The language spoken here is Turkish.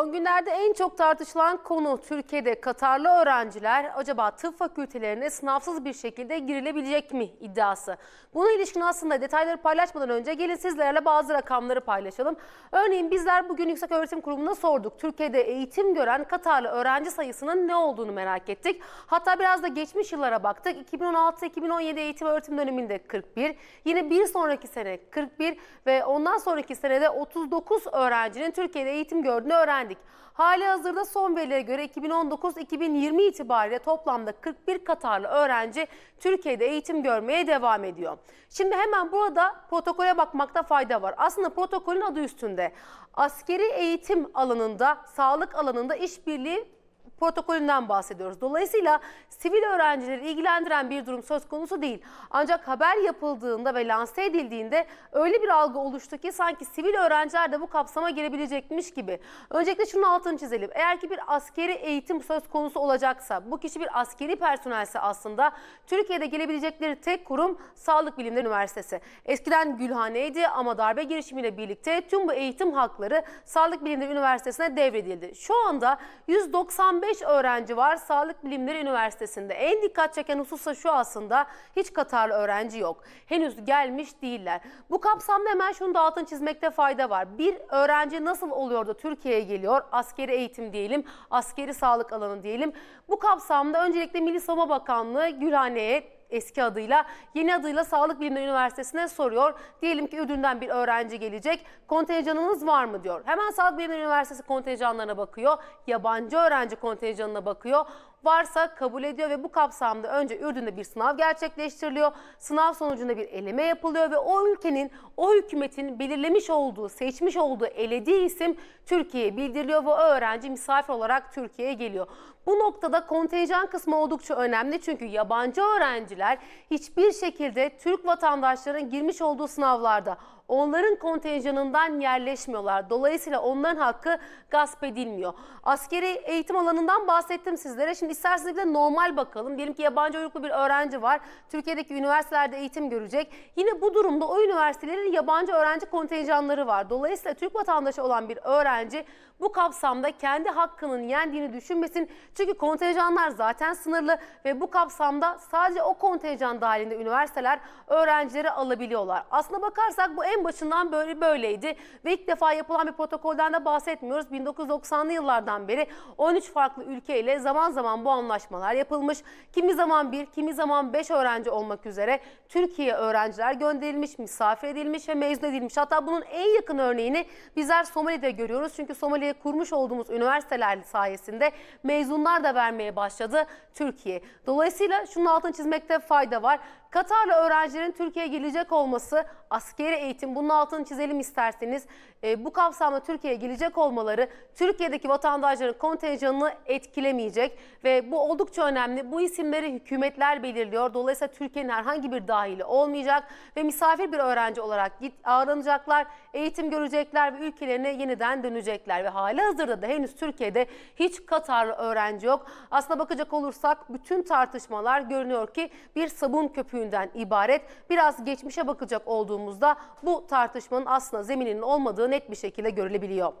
Son günlerde en çok tartışılan konu Türkiye'de Katarlı öğrenciler acaba tıp fakültelerine sınavsız bir şekilde girilebilecek mi iddiası. Buna ilişkin aslında detayları paylaşmadan önce gelin sizlerle bazı rakamları paylaşalım. Örneğin bizler bugün Yüksek Öğretim Kurumu'na sorduk. Türkiye'de eğitim gören Katarlı öğrenci sayısının ne olduğunu merak ettik. Hatta biraz da geçmiş yıllara baktık. 2016-2017 eğitim öğretim döneminde 41, yine bir sonraki sene 41 ve ondan sonraki senede 39 öğrencinin Türkiye'de eğitim gördüğünü öğrendik. Hali hazırda son verilere göre 2019-2020 itibariyle toplamda 41 Katarlı öğrenci Türkiye'de eğitim görmeye devam ediyor. Şimdi hemen burada protokole bakmakta fayda var. Aslında protokolün adı üstünde. Askeri eğitim alanında, sağlık alanında işbirliği protokolünden bahsediyoruz. Dolayısıyla sivil öğrencileri ilgilendiren bir durum söz konusu değil. Ancak haber yapıldığında ve lanse edildiğinde öyle bir algı oluştu ki sanki sivil öğrenciler de bu kapsama girebilecekmiş gibi. Öncelikle şunu altını çizelim. Eğer ki bir askeri eğitim söz konusu olacaksa, bu kişi bir askeri personelse aslında Türkiye'de gelebilecekleri tek kurum Sağlık Bilimleri Üniversitesi. Eskiden Gülhane'ydi ama darbe girişimiyle birlikte tüm bu eğitim hakları Sağlık Bilimleri Üniversitesi'ne devredildi. Şu anda 195 öğrenci var Sağlık Bilimleri Üniversitesi'nde. En dikkat çeken hususa şu aslında hiç Katarlı öğrenci yok. Henüz gelmiş değiller. Bu kapsamda hemen şunu da altın çizmekte fayda var. Bir öğrenci nasıl oluyor da Türkiye'ye geliyor? Askeri eğitim diyelim, askeri sağlık alanı diyelim. Bu kapsamda öncelikle Milli Savunma Bakanlığı Gülhane'ye eski adıyla yeni adıyla Sağlık Bilimleri Üniversitesi'ne soruyor. Diyelim ki Ürdün'den bir öğrenci gelecek. Kontenjanınız var mı diyor. Hemen Sağlık Bilimleri Üniversitesi kontenjanlarına bakıyor. Yabancı öğrenci kontenjanına bakıyor. Varsa kabul ediyor ve bu kapsamda önce Ürdün'de bir sınav gerçekleştiriliyor. Sınav sonucunda bir eleme yapılıyor ve o ülkenin, o hükümetin belirlemiş olduğu, seçmiş olduğu, elediği isim Türkiye'ye bildiriliyor ve o öğrenci misafir olarak Türkiye'ye geliyor. Bu noktada kontenjan kısmı oldukça önemli çünkü yabancı öğrenciler hiçbir şekilde Türk vatandaşlarının girmiş olduğu sınavlarda onların kontenjanından yerleşmiyorlar. Dolayısıyla onların hakkı gasp edilmiyor. Askeri eğitim alanından bahsettim sizlere. Şimdi isterseniz bir de normal bakalım. Diyelim ki yabancı uyruklu bir öğrenci var. Türkiye'deki üniversitelerde eğitim görecek. Yine bu durumda o üniversitelerin yabancı öğrenci kontenjanları var. Dolayısıyla Türk vatandaşı olan bir öğrenci bu kapsamda kendi hakkının yendiğini düşünmesin. Çünkü kontenjanlar zaten sınırlı ve bu kapsamda sadece o kontenjan dahilinde üniversiteler öğrencileri alabiliyorlar. Aslına bakarsak bu en başından böyle böyleydi ve ilk defa yapılan bir protokolden de bahsetmiyoruz. 1990'lı yıllardan beri 13 farklı ülkeyle zaman zaman bu anlaşmalar yapılmış. Kimi zaman bir, kimi zaman beş öğrenci olmak üzere Türkiye öğrenciler gönderilmiş, misafir edilmiş ve mezun edilmiş. Hatta bunun en yakın örneğini bizler Somali'de görüyoruz. Çünkü Somali'ye kurmuş olduğumuz üniversiteler sayesinde mezunlar da vermeye başladı Türkiye. Dolayısıyla şunun altını çizmekte fayda var. Katarlı öğrencilerin Türkiye'ye gelecek olması askeri eğitim bunun altını çizelim isterseniz e, bu kapsamda Türkiye'ye gelecek olmaları Türkiye'deki vatandaşların kontenjanını etkilemeyecek ve bu oldukça önemli. Bu isimleri hükümetler belirliyor. Dolayısıyla Türkiye'nin herhangi bir dahili olmayacak ve misafir bir öğrenci olarak git ağırlanacaklar, eğitim görecekler ve ülkelerine yeniden dönecekler ve hali hazırda da henüz Türkiye'de hiç Katarlı öğrenci yok. Aslına bakacak olursak bütün tartışmalar görünüyor ki bir sabun köpüğünden ibaret. Biraz geçmişe bakacak olduğumuzda bu tartışmanın aslında zemininin olmadığı net bir şekilde görülebiliyor.